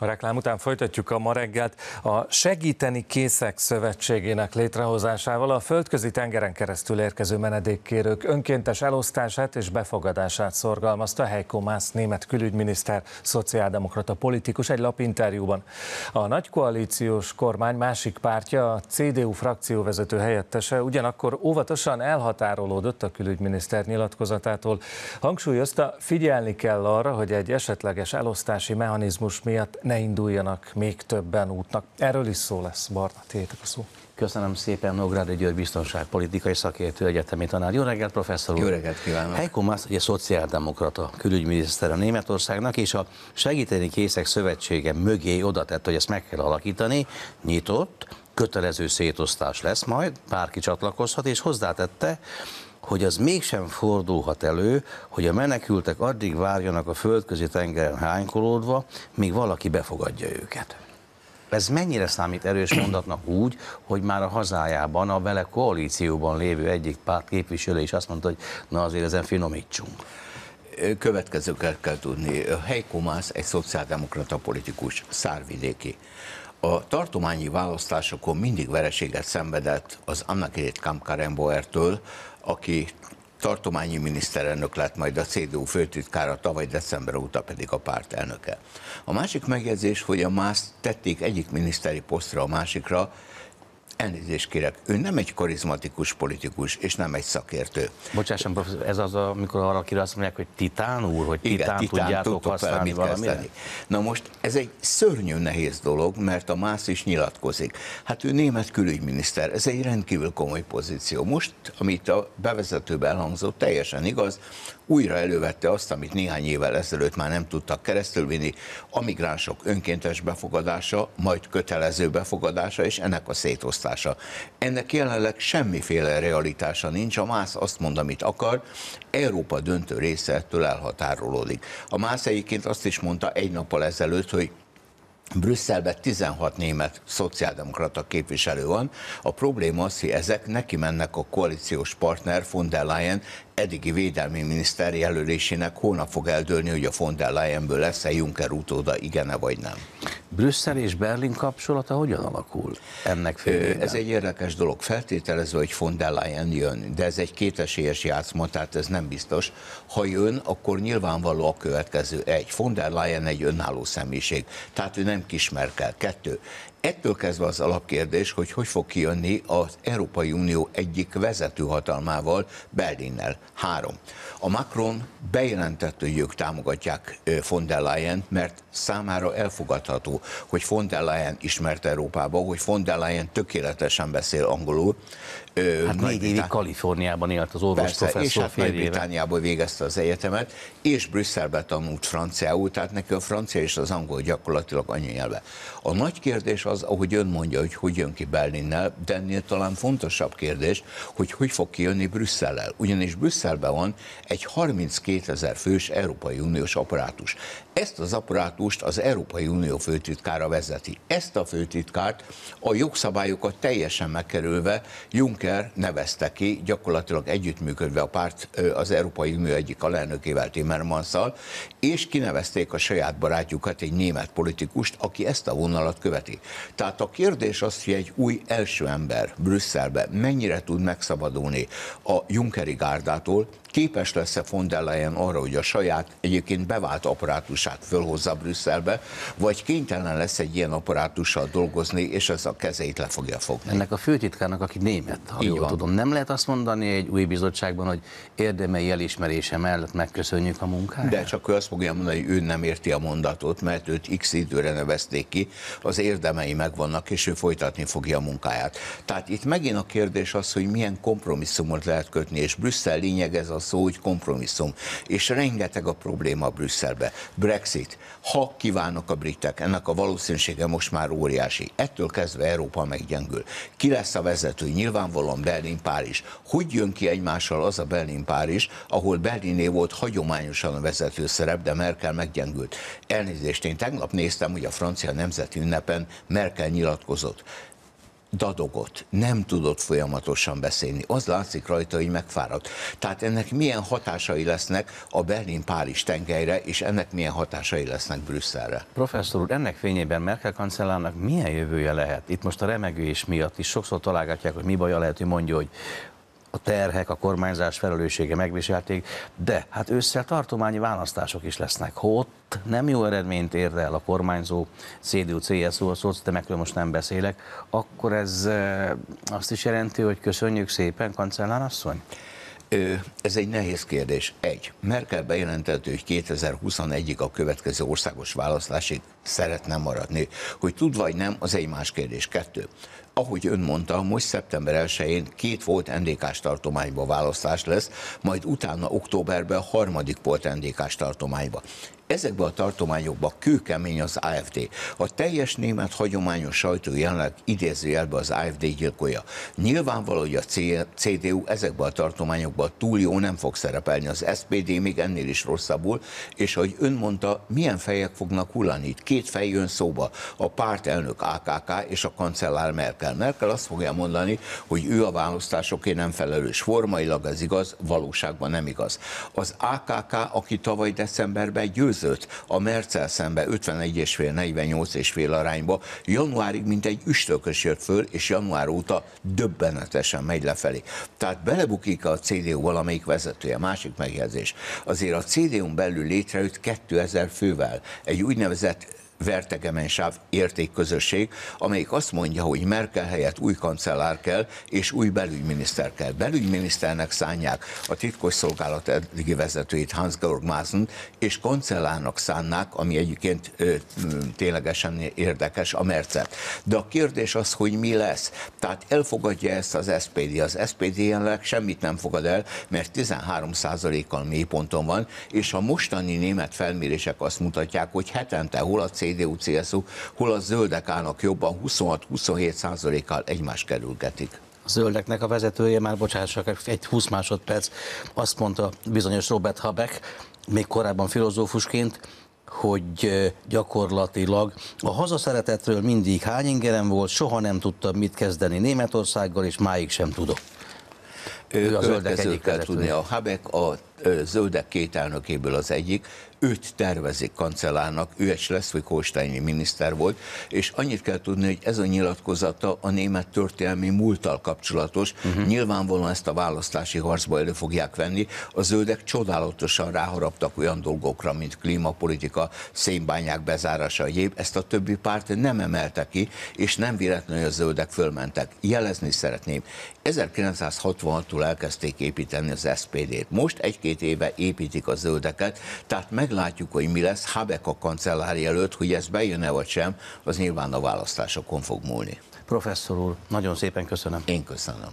A reklám után folytatjuk a ma reggelt. A Segíteni Készek Szövetségének létrehozásával a földközi tengeren keresztül érkező menedékkérők önkéntes elosztását és befogadását szorgalmazta Heiko Maas német külügyminiszter, szociáldemokrata politikus egy lapinterjúban. A nagy koalíciós kormány másik pártja, a CDU frakcióvezető helyettese ugyanakkor óvatosan elhatárolódott a külügyminiszter nyilatkozatától. Hangsúlyozta, figyelni kell arra, hogy egy esetleges elosztási mechanizmus miatt ne induljanak még többen útnak. Erről is szó lesz, Barna, tiétek a szó. Köszönöm szépen, Nógrádi György biztonságpolitikai szakértő, egyetemi tanár. Jó reggelt, professzor úr! Jó reggelt kívánok! Heiko Maas, ugye szociáldemokrata külügyminiszter a Németországnak, és a Segíteni Készek Szövetsége mögé oda tett, hogy ezt meg kell alakítani, nyitott, kötelező szétosztás lesz majd, bárki csatlakozhat, és hozzátette, hogy az mégsem fordulhat elő, hogy a menekültek addig várjanak a földközi tengeren hánykolódva, míg valaki befogadja őket. Ez mennyire számít erős mondatnak úgy, hogy már a hazájában a vele koalícióban lévő egyik párt képviselő is azt mondta, hogy na azért ezen finomítsunk. Következőket kell tudni. Heiko Maas egy szociáldemokrata politikus, szárvidéki. A tartományi választásokon mindig vereséget szenvedett az Annakirét Kamkarenboertől, aki tartományi miniszterelnök lett, majd a CDU főtitkára, tavaly december óta pedig a párt elnöke. A másik megjegyzés, hogy a más tették egyik miniszteri posztra a másikra, Elnézést kérek, ő nem egy karizmatikus politikus, és nem egy szakértő. Bocsássam, professzor, ez az, amikor arra kire azt mondják, hogy titán úr, hogy titán, Igen, titán tudjátok használni valamire? Na most ez egy szörnyű nehéz dolog, mert a MÁSZ is nyilatkozik. Hát ő német külügyminiszter, ez egy rendkívül komoly pozíció. Most, amit a bevezetőben elhangzott, teljesen igaz, újra elővette azt, amit néhány évvel ezelőtt már nem tudtak keresztülvinni, a migránsok önkéntes befogadása, majd kötelező befogadása, és ennek a szétosztása. Ennek jelenleg semmiféle realitása nincs, a MÁSZ azt mond, amit akar, Európa döntő része ettől elhatárolódik. A MÁSZ egyébként azt is mondta egy nappal ezelőtt, hogy Brüsszelben 16 német szociáldemokrata képviselő van. A probléma az, hogy ezek neki mennek a koalíciós partner von der Leyen eddigi védelmi miniszter jelölésének holnap fog eldőlni, hogy a von der Leyenből lesz-e Juncker utóda, igen-e vagy nem. Brüsszel és Berlin kapcsolata hogyan alakul ennek fényében? Ez egy érdekes dolog. Feltételezve, hogy von der Leyen jön, de ez egy kétesélyes játszma, tehát ez nem biztos. Ha jön, akkor nyilvánvaló a következő. Egy, von der Leyen egy önálló személyiség, tehát ő nem kismerkel. Kettő, Ettől kezdve az alapkérdés, hogy hogy fog kijönni az Európai Unió egyik vezető hatalmával, Berlinnel. Három. A Macron bejelentett, hogy ők támogatják von der Leyen, mert számára elfogadható, hogy von der Leyen ismert Európába, hogy von der Leyen tökéletesen beszél angolul, Hát négy évig Kaliforniában élt az orvos Persze, professzor és hát Nagy-Britániában végezte az egyetemet, és Brüsszelbe tanult franciául, tehát neki a francia és az angol gyakorlatilag anyanyelve. A nagy kérdés az, ahogy ön mondja, hogy hogy jön ki Berlinnel, de ennél talán fontosabb kérdés, hogy hogy fog kijönni Brüsszellel. Ugyanis Brüsszelben van egy 32 ezer fős Európai Uniós apparátus. Ezt az apparátust az Európai Unió főtitkára vezeti. Ezt a főtitkárt a jogszabályokat teljesen megkerülve Juncker nevezte ki, gyakorlatilag együttműködve a párt az Európai Unió egyik alelnökével Timmermanszal, és kinevezték a saját barátjukat, egy német politikust, aki ezt a vonalat követi. Tehát a kérdés az, hogy egy új első ember Brüsszelbe mennyire tud megszabadulni a Junckeri gárdától, képes lesz-e von der Leyen arra, hogy a saját egyébként bevált apparátusát fölhozza Brüsszelbe, vagy kénytelen lesz egy ilyen apparátussal dolgozni, és ez a kezeit le fogja fogni. Ennek a főtitkárnak, aki német, ha Így jól van. tudom, nem lehet azt mondani egy új bizottságban, hogy érdemei elismerése mellett megköszönjük a munkát? De csak ő azt fogja mondani, hogy ő nem érti a mondatot, mert őt x időre nevezték ki, az érdemei megvannak, és ő folytatni fogja a munkáját. Tehát itt megint a kérdés az, hogy milyen kompromisszumot lehet kötni, és Brüsszel lényeg ez a szó, hogy kompromisszum. És rengeteg a probléma Brüsszelbe. Brexit. Ha kívánnak a britek, ennek a valószínűsége most már óriási. Ettől kezdve Európa meggyengül. Ki lesz a vezető? Nyilvánvalóan Berlin-Párizs. Hogy jön ki egymással az a Berlin-Párizs, ahol Berliné volt hagyományosan a vezető szerep, de Merkel meggyengült. Elnézést, én tegnap néztem, hogy a francia nemzeti ünnepen Merkel nyilatkozott dadogott, nem tudott folyamatosan beszélni. Az látszik rajta, hogy megfáradt. Tehát ennek milyen hatásai lesznek a Berlin-Párizs tengelyre, és ennek milyen hatásai lesznek Brüsszelre. Professzor úr, ennek fényében Merkel kancellárnak milyen jövője lehet? Itt most a remegés miatt is sokszor találgatják, hogy mi baja lehet, hogy mondja, hogy a terhek, a kormányzás felelőssége megviselték, de hát ősszel tartományi választások is lesznek. Ha ott nem jó eredményt ér el a kormányzó CDU, CSU, a szocdemekről most nem beszélek, akkor ez e, azt is jelenti, hogy köszönjük szépen, kancellárasszony? Ez egy nehéz kérdés. Egy, Merkel bejelentette, hogy 2021-ig a következő országos választásig szeretne maradni. Hogy tud vagy nem, az egy más kérdés. Kettő, ahogy ön mondta, most szeptember 1-én két volt NDK-s tartományba választás lesz, majd utána októberben harmadik volt NDK-s tartományba. Ezekben a tartományokban kőkemény az AFD. A teljes német hagyományos sajtó jelenleg idézőjelbe az AFD gyilkolja. Nyilvánvaló, hogy a CDU ezekben a tartományokban túl jó nem fog szerepelni, az SPD még ennél is rosszabbul, és ahogy ön mondta, milyen fejek fognak hullani itt? Két fej jön szóba, a pártelnök AKK és a kancellár Merkel. Merkel azt fogja mondani, hogy ő a választásokért nem felelős. Formailag ez igaz, valóságban nem igaz. Az AKK, aki tavaly decemberben győz győzött a Mercel szembe 51,5-48 fél arányba, januárig mint egy üstökös jött föl, és január óta döbbenetesen megy lefelé. Tehát belebukik a CDU valamelyik vezetője, másik megjegyzés. Azért a CDU-n belül létrejött 2000 fővel egy úgynevezett Vertegemensáv értékközösség, amelyik azt mondja, hogy Merkel helyett új kancellár kell, és új belügyminiszter kell. Belügyminiszternek szánják a titkos szolgálat eddigi vezetőjét Hans-Georg Maaßen, és kancellárnak szánnák, ami egyébként ö, ténylegesen érdekes, a Mercet. De a kérdés az, hogy mi lesz. Tehát elfogadja ezt az SPD. Az SPD jelenleg semmit nem fogad el, mert 13%-kal mélyponton van, és a mostani német felmérések azt mutatják, hogy hetente hol a CDU-CSU, hol a zöldek állnak jobban, 26-27 százalékkal egymás kerülgetik zöldeknek a vezetője, már bocsássak, egy 20 másodperc, azt mondta bizonyos Robert Habeck, még korábban filozófusként, hogy gyakorlatilag a hazaszeretetről mindig hány ingerem volt, soha nem tudtam mit kezdeni Németországgal, és máig sem tudok. Ő a zöldek egyik kell tudni. A Habeck a zöldek két elnökéből az egyik, őt tervezik kancellárnak, ő egy Schleswig-Holsteini miniszter volt, és annyit kell tudni, hogy ez a nyilatkozata a német történelmi múlttal kapcsolatos. Uh-huh. Nyilvánvalóan ezt a választási harcba elő fogják venni. A zöldek csodálatosan ráharaptak olyan dolgokra, mint klímapolitika, szénbányák bezárása, egyéb. Ezt a többi párt nem emelte ki, és nem véletlenül a zöldek fölmentek. Jelezni szeretném, 1966-tól elkezdték építeni az SPD-t. Most egy-két éve építik a zöldeket, tehát meglátjuk, hogy mi lesz Habeck a kancellári előtt, hogy ez bejön-e vagy sem, az nyilván a választásokon fog múlni. Professzor úr, nagyon szépen köszönöm. Én köszönöm.